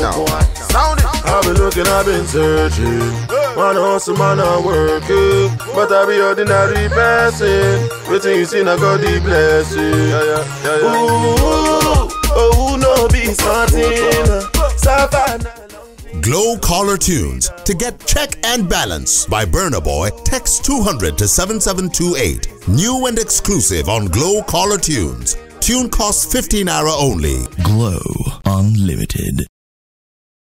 Now, sound it. I've been looking, I've been searching. Man, hustle, man, I working. But I be ordinary person. Waiting, you see, I got the blessing. Yeah, yeah, yeah, yeah. Ooh, oh, no, be something. Savannah. Glo Caller Tunes. To get Check and Balance by Burna Boy, text 200 to 7728. New and exclusive on Glo Caller Tunes. Tune costs 15 naira only. Glo Unlimited.